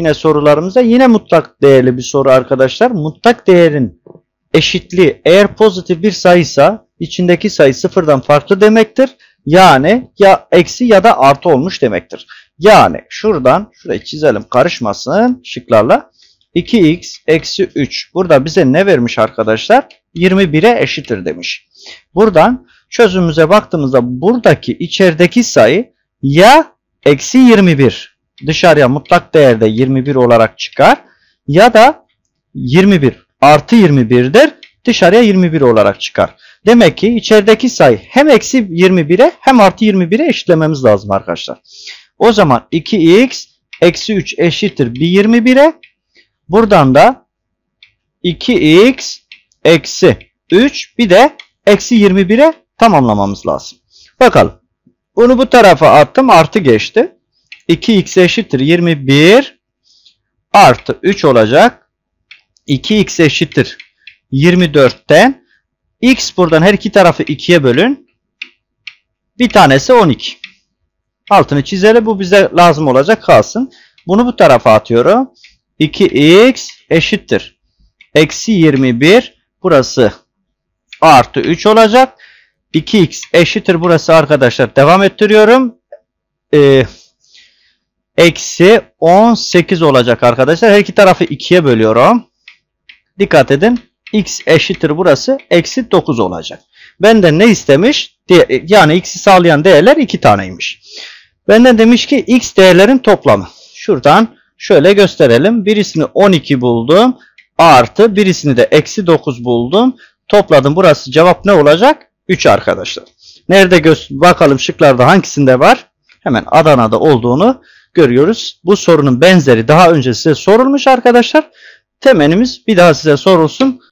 yine sorularımızda. Yine mutlak değerli bir soru arkadaşlar. Mutlak değerin eşitliği eğer pozitif bir sayıysa içindeki sayı sıfırdan farklı demektir. Yani ya eksi ya da artı olmuş demektir. Yani şuradan şurayı çizelim karışmasın şıklarla. 2x eksi 3. Burada bize ne vermiş arkadaşlar? 21'e eşittir demiş. Buradan çözümümüze baktığımızda buradaki içerideki sayı ya eksi 21 dışarıya mutlak değerde 21 olarak çıkar ya da 21 artı 21'dir dışarıya 21 olarak çıkar. Demek ki içerideki sayı hem eksi 21'e hem artı 21'e eşitlememiz lazım arkadaşlar. O zaman 2x eksi 3 eşittir bir 21'e. Buradan da 2x eksi 3 bir de eksi 21'e tamamlamamız lazım. Bakalım. Bunu bu tarafa attım artı geçti. 2x eşittir 21 artı 3 olacak. 2x eşittir 24'ten x buradan her iki tarafı 2'ye bölün. Bir tanesi 12. Altını çizelim. Bu bize lazım olacak kalsın. Bunu bu tarafa atıyorum. 2x eşittir. Eksi 21. Burası artı 3 olacak. 2x eşittir. Burası arkadaşlar devam ettiriyorum. Ee, eksi 18 olacak arkadaşlar. Her iki tarafı 2'ye bölüyorum. Dikkat edin. x eşittir burası. Eksi 9 olacak. Benden ne istemiş? Yani x'i sağlayan değerler 2 taneymiş. Benden demiş ki x değerlerin toplamı. Şuradan şöyle gösterelim. Birisini 12 buldum. Artı birisini de eksi 9 buldum. Topladım. Burası cevap ne olacak? 3 arkadaşlar. Nerede bakalım şıklarda hangisinde var? Hemen Adana'da olduğunu görüyoruz. Bu sorunun benzeri daha önce size sorulmuş arkadaşlar. Temenimiz bir daha size sorulsun.